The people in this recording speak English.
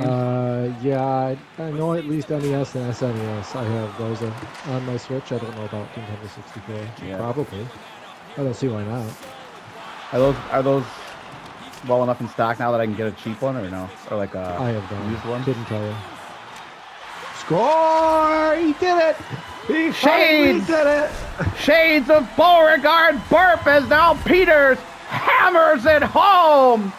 Uh, yeah, I, I know at least NES and SNES. I have those on, on my Switch. I don't know about Nintendo 64. Yeah. Probably. I don't see why not. Are those are those well enough in stock now that I can get a cheap one or no? Or like a I have done. used one? Didn't tell you. Score! He did it! He Shades! did it! Shades of Beauregard Burp as now Peters hammers it home.